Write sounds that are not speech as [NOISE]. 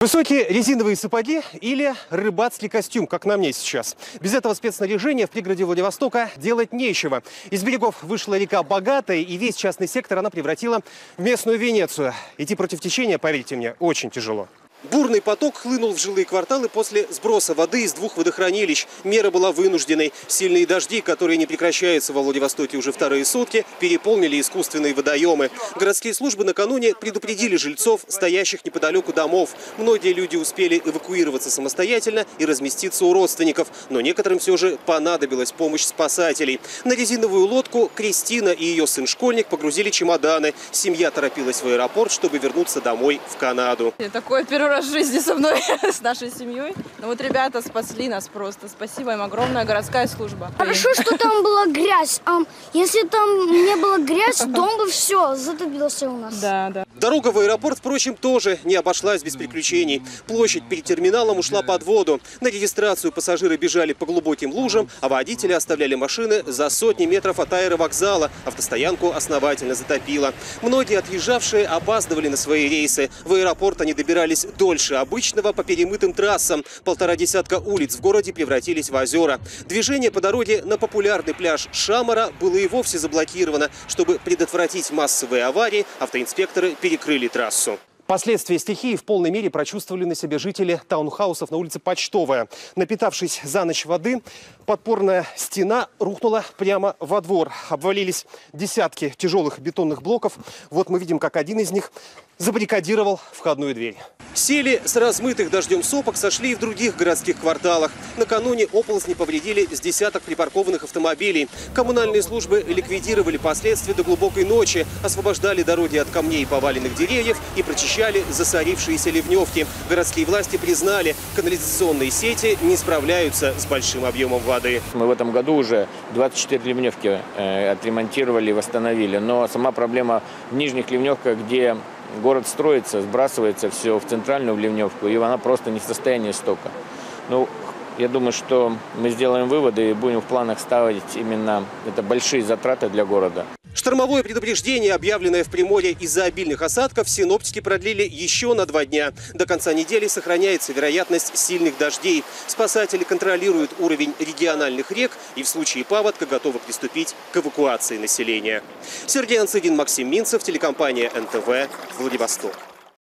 Высокие резиновые сапоги или рыбацкий костюм, как на мне сейчас. Без этого спецснаряжения в пригороде Владивостока делать нечего. Из берегов вышла река Богатая, и весь частный сектор она превратила в местную Венецию. Идти против течения, поверьте мне, очень тяжело. Бурный поток хлынул в жилые кварталы после сброса воды из двух водохранилищ. Мера была вынужденной. Сильные дожди, которые не прекращаются во Владивостоке уже вторые сутки, переполнили искусственные водоемы. Городские службы накануне предупредили жильцов, стоящих неподалеку домов. Многие люди успели эвакуироваться самостоятельно и разместиться у родственников. Но некоторым все же понадобилась помощь спасателей. На резиновую лодку Кристина и ее сын-школьник погрузили чемоданы. Семья торопилась в аэропорт, чтобы вернуться домой в Канаду. Такое первый раз в жизни со мной, [LAUGHS] с нашей семьей. Но вот ребята спасли нас просто. Спасибо им огромная городская служба. Хорошо, что там была грязь. А если там не было грязь, дом бы все затопился у нас. Да, да. Дорога в аэропорт, впрочем, тоже не обошлась без приключений. Площадь перед терминалом ушла под воду. На регистрацию пассажиры бежали по глубоким лужам, а водители оставляли машины за сотни метров от аэровокзала. Автостоянку основательно затопило. Многие отъезжавшие опаздывали на свои рейсы. В аэропорт они добирались дольше обычного по перемытым трассам. Полтора десятка улиц в городе превратились в озера. Движение по дороге на популярный пляж Шамара было и вовсе заблокировано. Чтобы предотвратить массовые аварии, автоинспекторы перекрыли трассу. Последствия стихии в полной мере прочувствовали на себе жители таунхаусов на улице Почтовая. Напитавшись за ночь воды, подпорная стена рухнула прямо во двор. Обвалились десятки тяжелых бетонных блоков. Вот мы видим, как один из них забаррикадировал входную дверь. Сели с размытых дождем сопок сошли и в других городских кварталах. Накануне оползни повредили с десяток припаркованных автомобилей. Коммунальные службы ликвидировали последствия до глубокой ночи, освобождали дороги от камней и поваленных деревьев и прочищали засорившиеся ливневки. Городские власти признали, канализационные сети не справляются с большим объемом воды. Мы в этом году уже 24 ливневки э, отремонтировали восстановили. Но сама проблема в нижних ливневках, где город строится, сбрасывается все в центральную в ливневку, и она просто не в состоянии стока. Ну, я думаю, что мы сделаем выводы и будем в планах ставить именно это большие затраты для города. Штормовое предупреждение, объявленное в Приморье из-за обильных осадков, синоптики продлили еще на два дня. До конца недели сохраняется вероятность сильных дождей. Спасатели контролируют уровень региональных рек и в случае паводка готовы приступить к эвакуации населения. Сергей Анцигин, Максим Минцев, телекомпания НТВ, Владивосток.